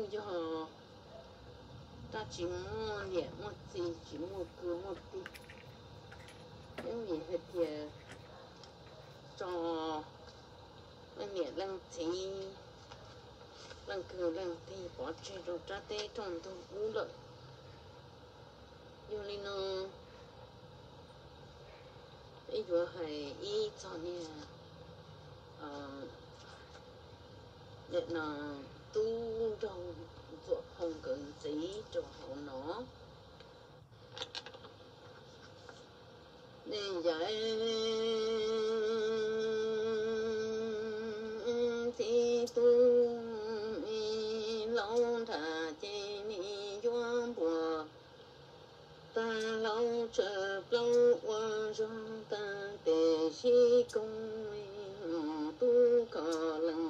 cũng cho ta chỉ mua liền mua gì chỉ mua cứ mua tí cái gì hết thì cho cái miệng lăng chỉ lăng cứ lăng thì bỏ chơi rồi ra tê trong tôi cú lợi yêu linh nó ý chúa hay ý cho nè ờ để nó tu trong ruột không cần gì cho hậu nó. Nên giải thì tu lâu thà chi ni doan bùa. Ta lâu chờ lâu qua rong ta tề si công tu có lần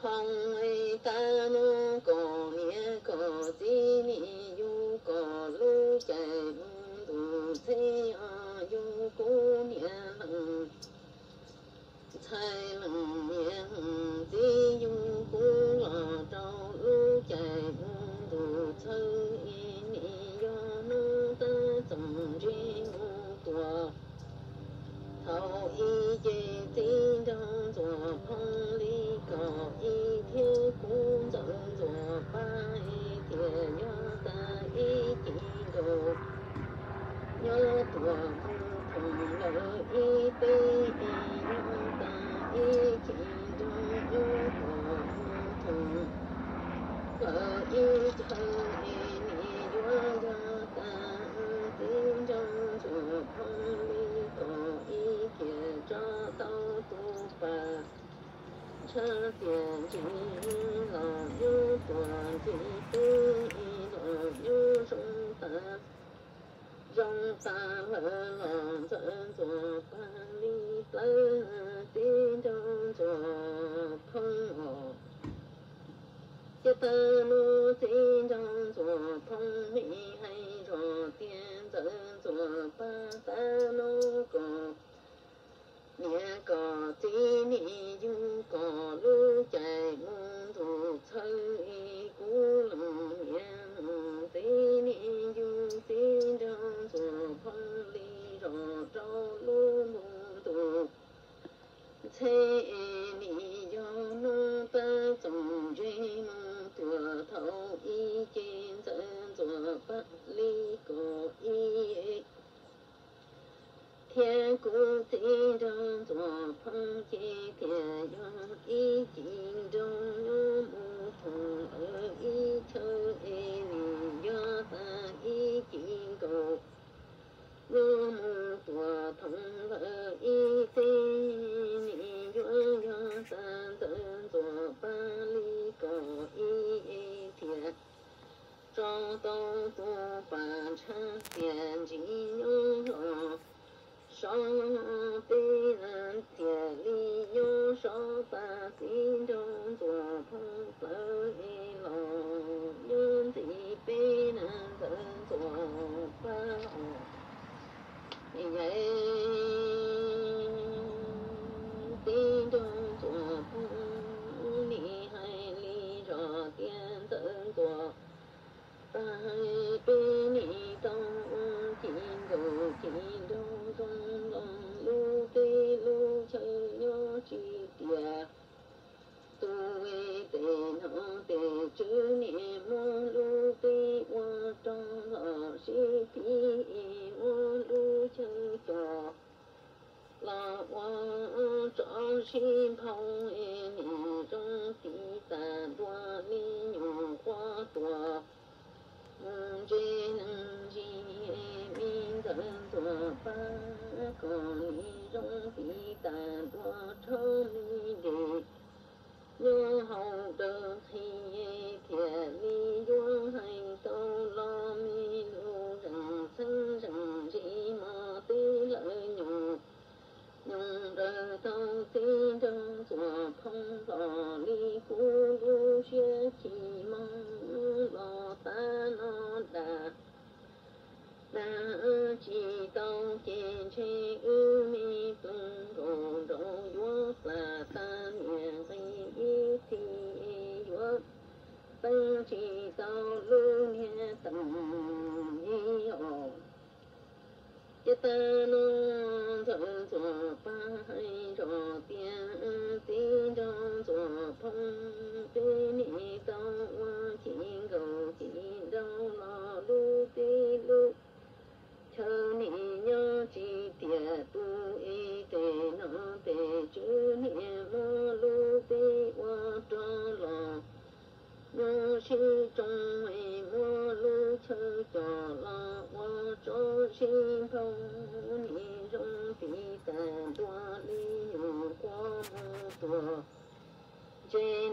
Hồng ấy ta nô có nghĩa có tí ni yu có lu chạy mung đủ thế à yu cú nghĩa lặng Thái lặng nghĩa tí yu cú lọ trâu lu chạy mung đủ thơ y ni yo nô ta tổng tri tùa thầu y chê tin trong chùa phong lý có thiếu thiệt nhớ nhớ ta y chỉ đồ nhớ tùa không thùng lỡ y chân y ni nhớ nhớ ta tin trong chùa phong lý có ý kiến cho tao tu bà cha tiền chỉ là yêu toàn chỉ tư ý là yêu trong ta trong ta lỡ lòng cho tin trong cho phong hộ Yết ta nô tin trong chùa phong mỹ hay rõ tiên dẫn chùa ba ta nô có Nghĩa có tí uh, 亲朋 Jane.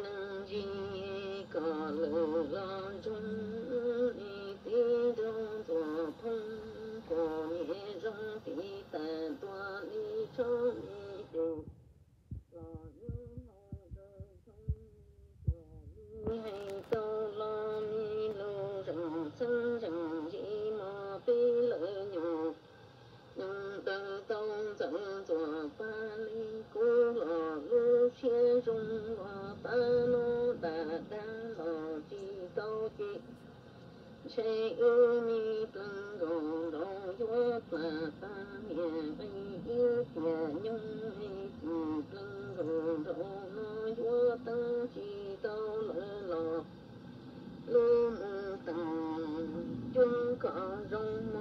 中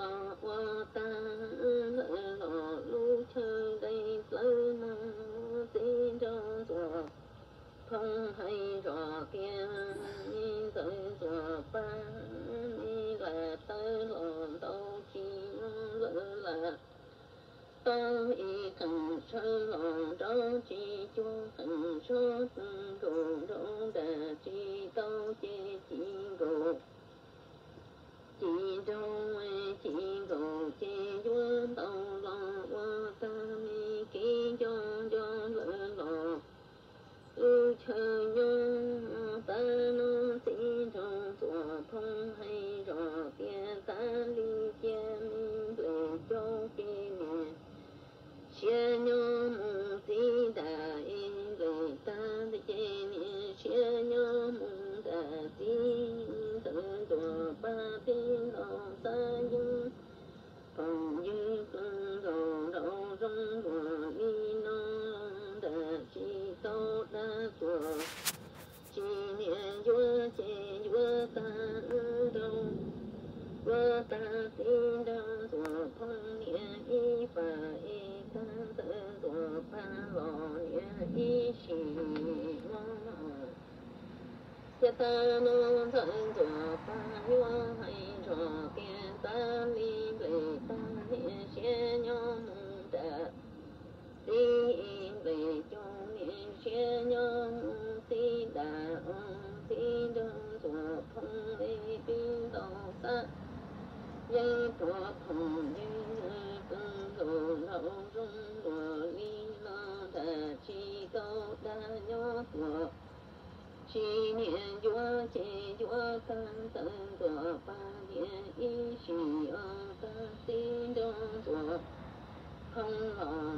là qua ta hỡi họ lưu thơ đây lỡ mà không hay rõ kia nhìn tới chùa ba, đi là tới lòng đâu chỉ cần sơ lòng đó chỉ chung cần sơ